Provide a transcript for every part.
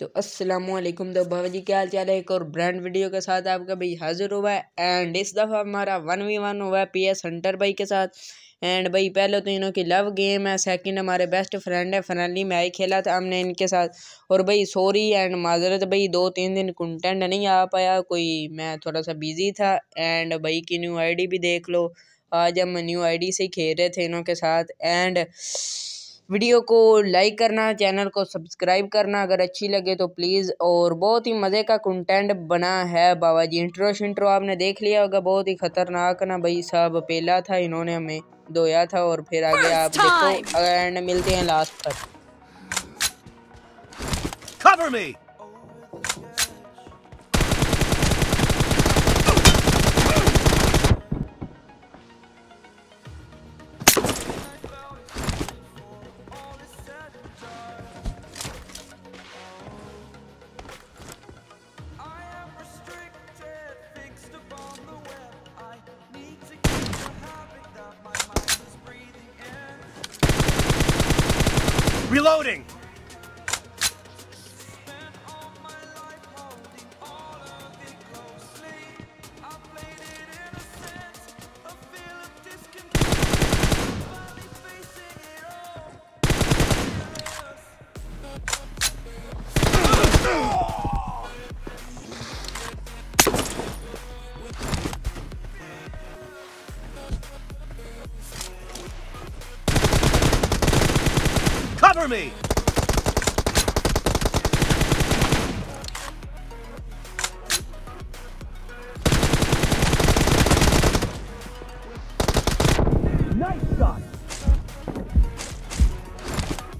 तो वालेकुम तो बाबा जी, क्या हाल चाल है? एक और ब्रांड वीडियो के साथ आपका भाई हाजिर हुआ है। एंड इस दफ़ा हमारा वन वी वन हुआ है पी एस हंटर भाई के साथ। एंड भाई, पहले तो इन्हों की लव गेम है सेकंड हमारे बेस्ट फ्रेंड है फाइनली मैं ही खेला था हमने इनके साथ। और भाई सॉरी एंड माजरत भाई दो तीन दिन कंटेंट नहीं आ पाया, कोई मैं थोड़ा सा बिज़ी था। एंड भाई की न्यू आईडी भी देख लो। आज हम न्यू आईडी से खेल रहे थे इनों के साथ। एंड वीडियो को लाइक करना चैनल को सब्सक्राइब करना अगर अच्छी लगे तो प्लीज़। और बहुत ही मज़े का कंटेंट बना है बाबा जी। इंट्रो शिंट्रो आपने देख लिया होगा बहुत ही ख़तरनाक ना भाई साहब। पेला था इन्होंने हमें धोया था और फिर आगे आप देखो एंड मिलते हैं लास्ट तक Cover me! Reloading!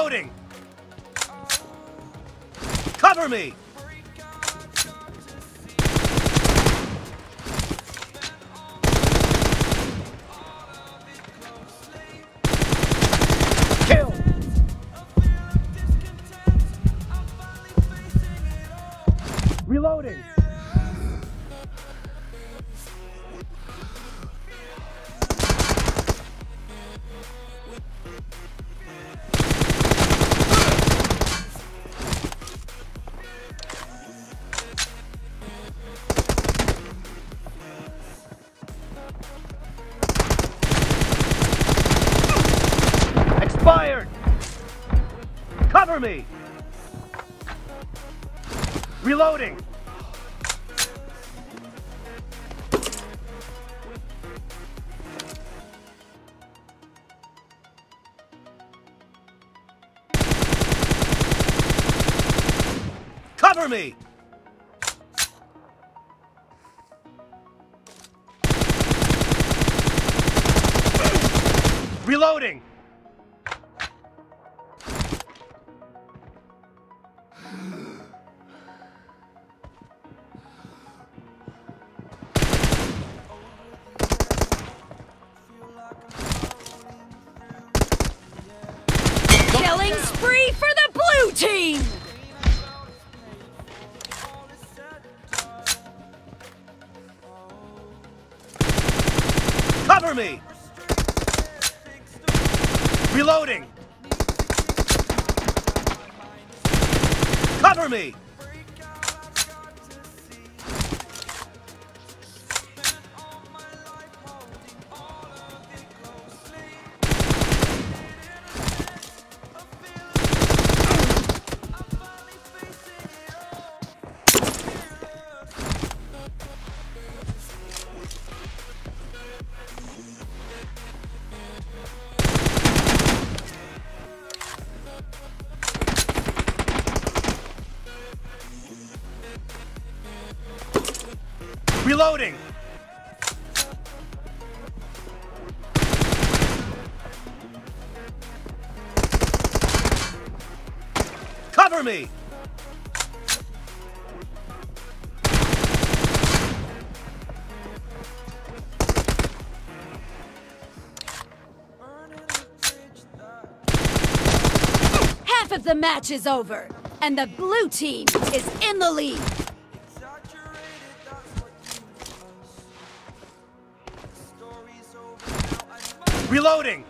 Reloading! Cover me! Kill! Me! Reloading! Cover me! Reloading! Cover me! Reloading! Cover me! Half of the match is over, and the blue team is in the lead. Reloading!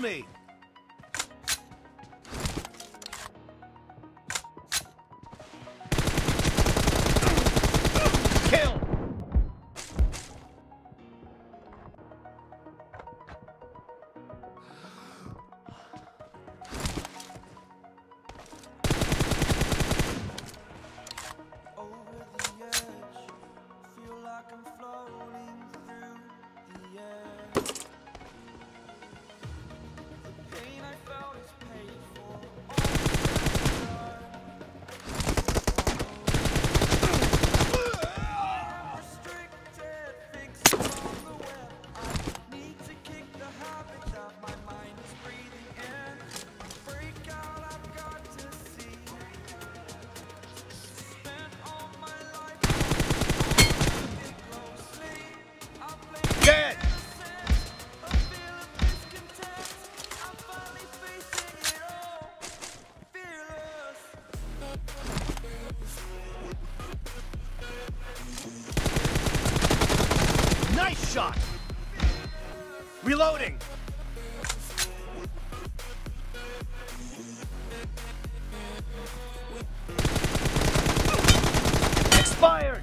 me! shot. Reloading. Expired.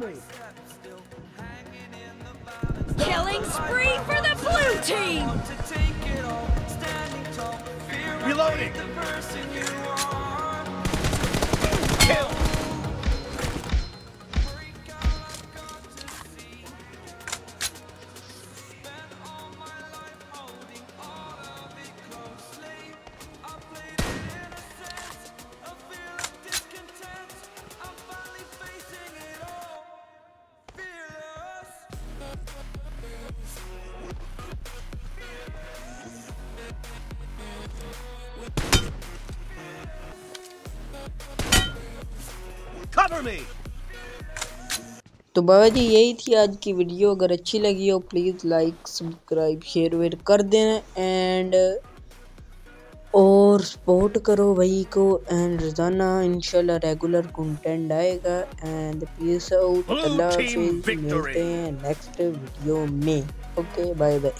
Killing spree for the blue team. Reloading. Cover me. तो बाबा जी यही थी आज की video अगर अच्छी लगी हो please like subscribe share वेयर कर देना। एंड और सपोर्ट करो भाई को। एंड रोज़ाना इंशाल्लाह रेगुलर कंटेंट आएगा। एंड पीस आउट अल्लाह मिलते हैं नेक्स्ट वीडियो में। Okay bye bye